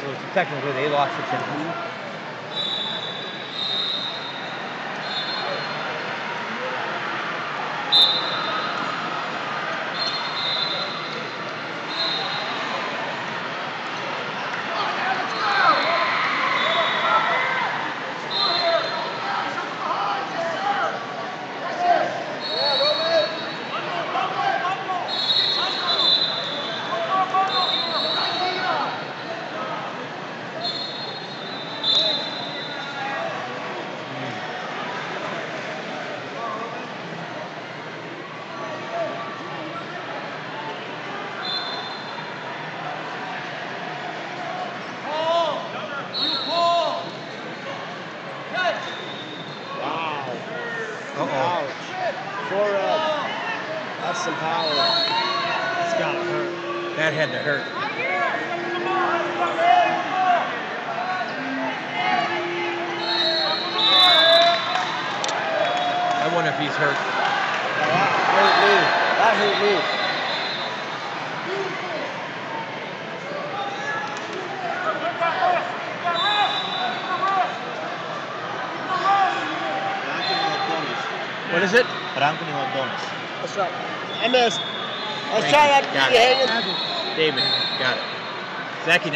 So technically, they lost the championship. Ouch. Forehead. Uh, that's some power. It's gotta hurt. That had to hurt. I wonder if he's hurt. that hurt me. That hurt me. What is it? Franklin Hordones. What's up? I missed. I was Thank trying you. to Got it. hanging. David, got it. Zachy